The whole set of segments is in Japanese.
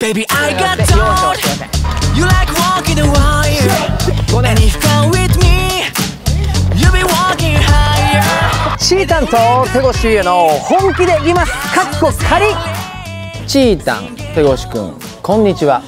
Baby, I got told You like walking the wire. And if come with me you be walking high チータンとセゴへの本気で言います。カッコカチータン、セゴ君、こんにちは。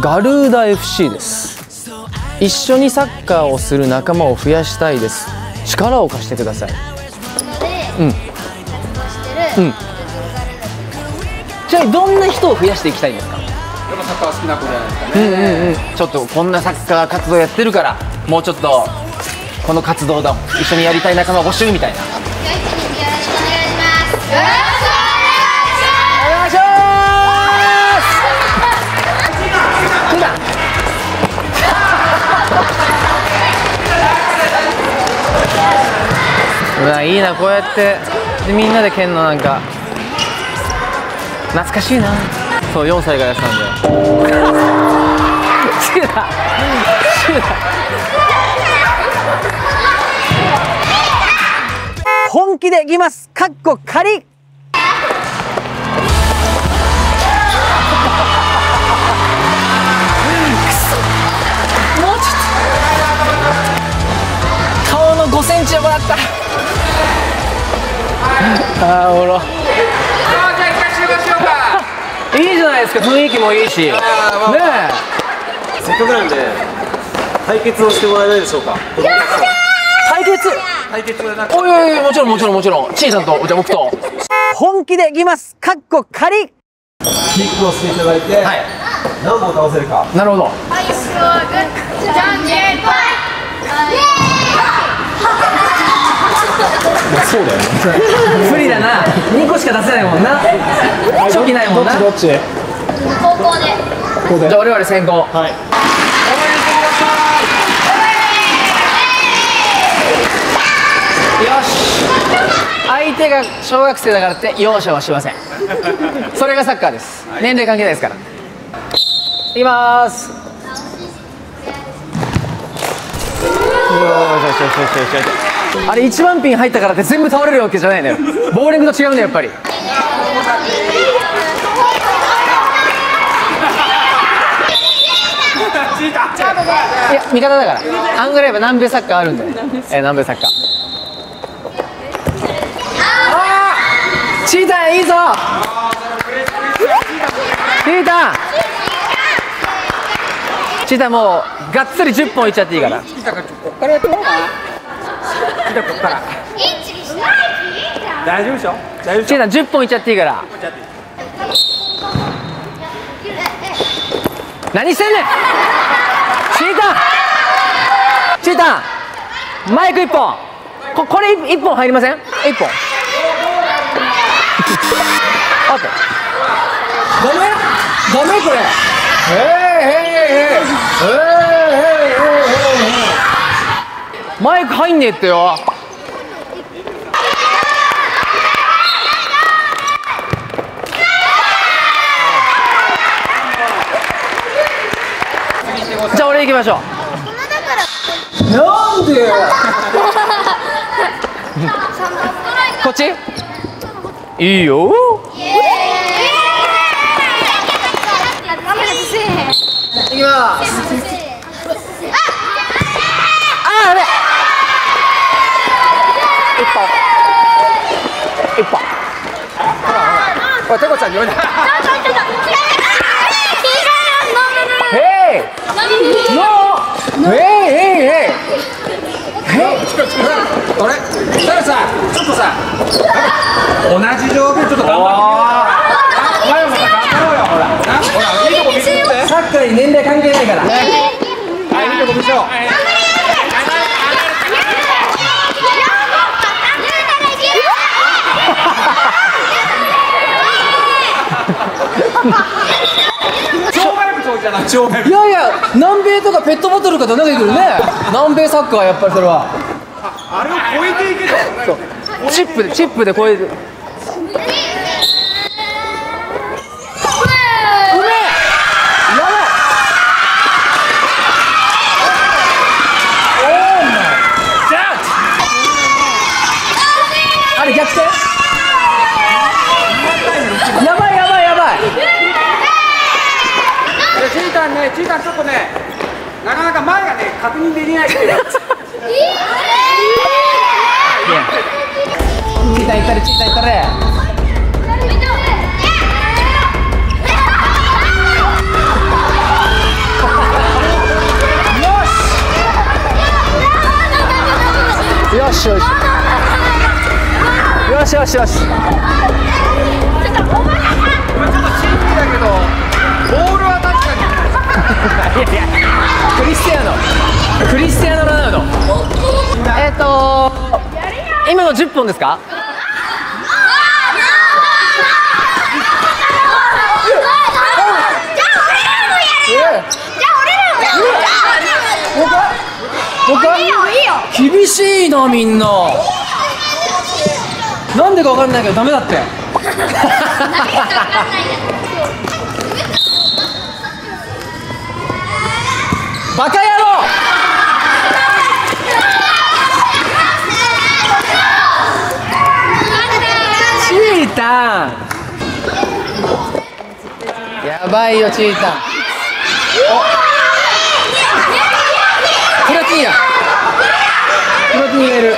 ガルーダ FC です。一緒にサッカーをする仲間を増やしたいです。力を貸してください。うん。うん。じゃあどんな人を増やしていきたいんですか？やっぱサッカー好きな子じゃないですかね。うんうんうん。ちょっとこんなサッカー活動やってるからもうちょっとこの活動だ。一緒にやりたい仲間募集みたいな。よろしくお願いします。お願いします普段うわいいなこうやって。でみんなで蹴んのなんか懐かしいな。そう4歳がやってたんで。シュだシュだ。本気でいきます。かっこ仮。顔の5センチをもらった。あーおもろいいじゃないですか雰囲気もいいし。まあえ。せっかくなんで対決をしてもらえないでしょうか。対決？対決でなんかおいおいおいもちろんもちろんもちろん。ちいさんとじゃあ僕と。本気でいきます。かっこ仮。キックをしていただいて、はい。何本倒せるか。なるほど。アイスをグッじゃんけんぽい。そうだよね。不利だな。2個しか出せないもんな。初期ないもんな。じゃどっち？高校で。ここで。あ我々先行。はい。よし。相手が小学生だからって容赦はしません。それがサッカーです。年齢関係ないですから。いきまーすよしよしよしよしよしよしあれ1万ピン入ったからって全部倒れるわけじゃないのよ。ボーリングと違うんだよやっぱり。いや味方だから。アングライブ南米サッカーあるんで、えー南米サッカー。あーチータンいいぞ。チータン。チータンもうがっつり10本いっちゃっていいから。こっからやってもらおうかな。来たこっから。インチにしない大丈夫でしょ？大丈夫でしチータン10本いっちゃっていいから。何してんねん？チータンチータンマイク1本。ここれ1本入りません ?1 本。オッケー。ダメダメこれ。へえへえへえへえへえマイク入んねえってよ。じゃあ俺行きましょう。なんで こっち？いいよ。行きますああやべ一本一本ょ。おいてこちゃん に言わない。あれ？だからさ、ちょっとさ、同じ状況ちょっと頑張ってみも頑張ろうよ。ほら。な？ほらいいとこ見せて。サッカーに年齢関係ないから。はいいいとこ見せよう。超マイクそうじゃない。やいや南米とかペットボトルかと投げてくるね。南米サッカーやっぱりそれは。あれを超えていけと。チップでチップでこういううめえやばいあれ逆転やばいやばいやばいちょっとねなかなか前がね確認できないっていう。かチータンいったれチータいやいやクリスティアーノクリスティアーノ・ロナウドえっ、と今の10本ですか厳しいなみんななんでかわかんないけどダメだってバカ野郎チータンやばいよチータンプラティーヤプラティーヤがいる。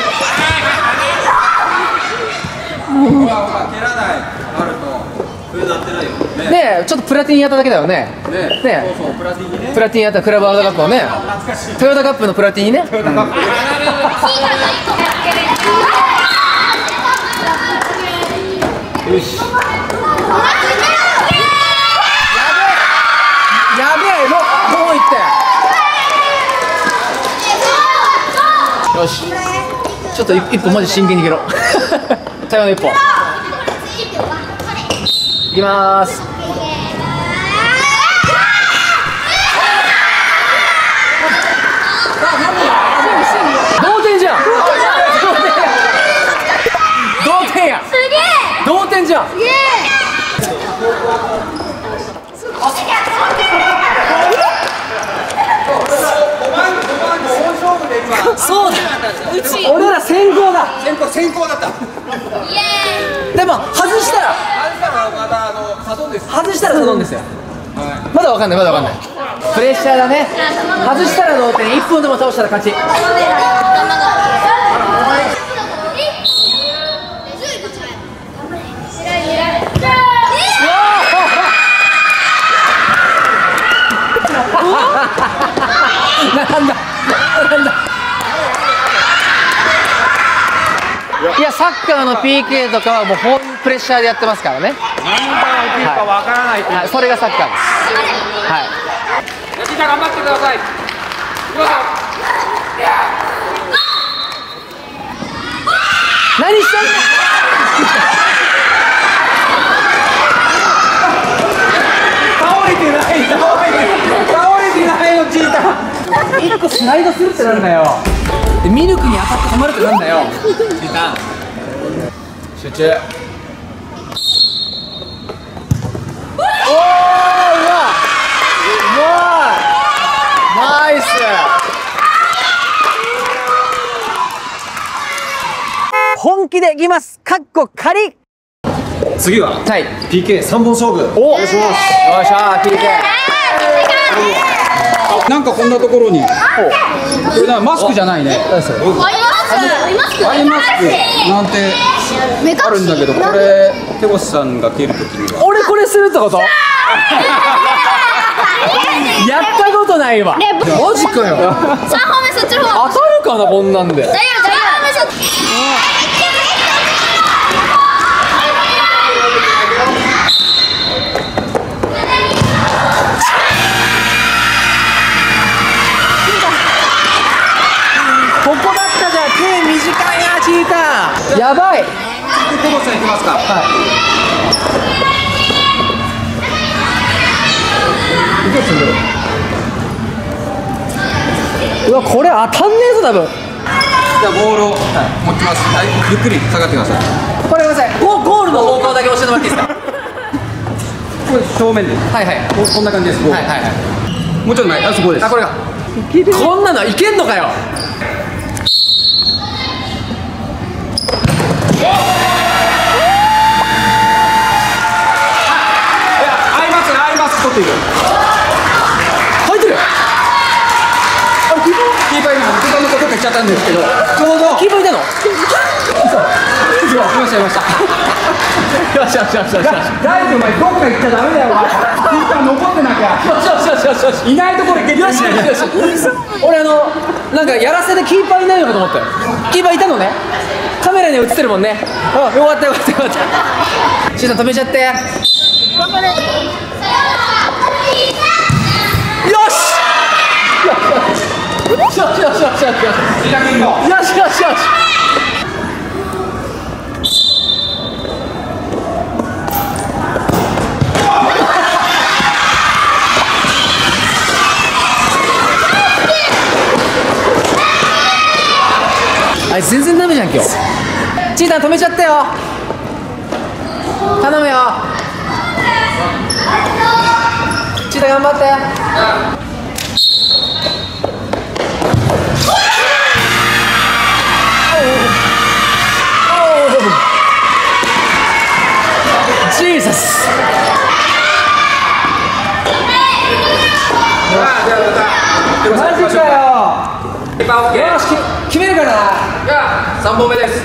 ほらほら蹴らないあるとこれなってないよねえちょっとプラティンやっただけだよね。ねねそうそうプラティにね。プラティンやったクラブワールドカップのね。懐かしい。トヨタカップのプラティンね。よしやべえもうもういってよし。ちょっと一一歩マジ真剣にろ。の一歩。いきまーす。同点じゃん。同点や。同点じゃんそうだ。俺ら先行だ。先行先行だった。でも外したら。あれからまたあのサドンです。外したらサドンですよ。まだわかんないまだわかんない。プレッシャーだね。外したら同点。1分でも倒したら勝ち。なんだなんだいやサッカーの PK とかはもう本プレッシャーでやってますからね。何が起きるかわからないいう。はい。それがサッカーです。はい。頑張ってください何してんの倒れてない倒れてない。倒れてないのちいた。ん一個スライドするってなんだよでミルクに当たって止まるってなんだよ。集中。おーうわうまいナイス本気でいきますかっこ仮次ははい PK3 本勝負おおよっしゃー PK なんかこんなところに。これなマスクじゃないね。アイマスクなんてあるんだけどこれ手越さんが蹴るときには俺これす。るってことやったことないわマジかよ3本目そっちの方当たるかなこんなんで大丈夫大丈夫うわこれ当たんねえぞ多分。じゃあボールを持ちます。はいゆっくり下がってください。これごめんなさい。ゴゴールの方向だけ教えてもらっていいですか？これ正面です。はいはい。ここんな感じです。はいはいはい。もうちょっと前あそこです。あこれ。がこんなのいけんのかよ。いや合います合います。取っていくったんですけどちょうど。キーパーいたのいましたいましたよしよしよしよし大丈夫お前どっか行っちゃダメだよお前キーパー残ってなきゃよしよしよしよしよしいないところ行けよしよしよし俺あのなんかやらせでキーパーいないのかと思ったよキーパーいたのねカメラに映ってるもんねあよかったよかったよかったシーさん止めちゃってよしよしよしよしよしよしよしよ自宅にもしよしよしよしあい全然ダメじゃん今日チータン止めちゃったよ頼むよチータン頑張って3本目です。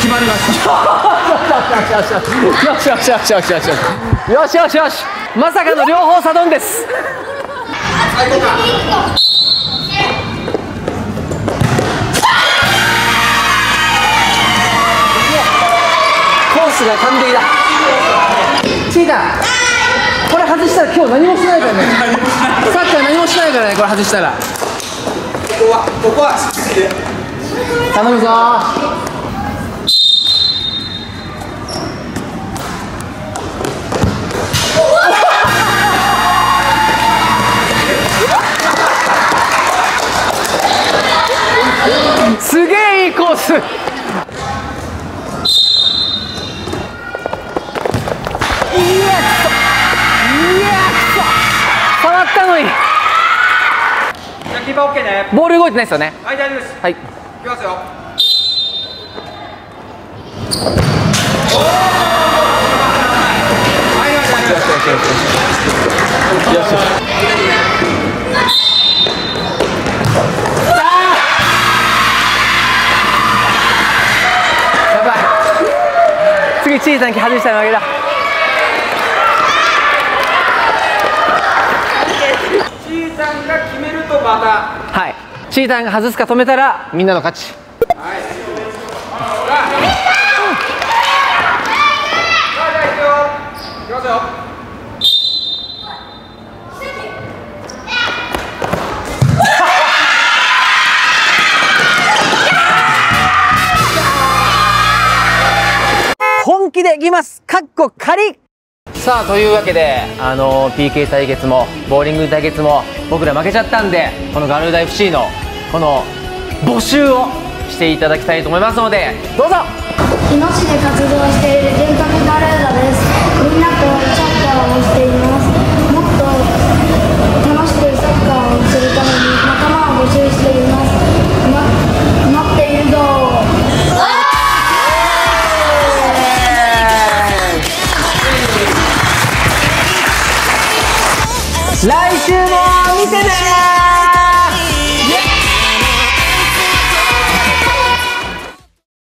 決まりました。よしよしよしよしよしよしよしよし。よしよしまさかの両方サドンです。最高か。コースが完璧だ。チーターこれ外したら今日何もしないからね。サッカー何もしないからねこれ外したら。ここはここは頼むぞ。すげえいいコースーパー OK ねボール動いてないですよね。はい大丈夫です。はい。いきますよ。はいはいはいやばい。次チータン外したら負けだチータンが決めるとまた。はい。チータンが外すか止めたらみんなの勝ち。本気でいきます。かっこ仮さあというわけであの PK 対決もボーリング対決も僕ら負けちゃったんでこのガルーダ FC のこの募集をしていただきたいと思いますのでどうぞ。日野市で活動しているエンタメガルーダです。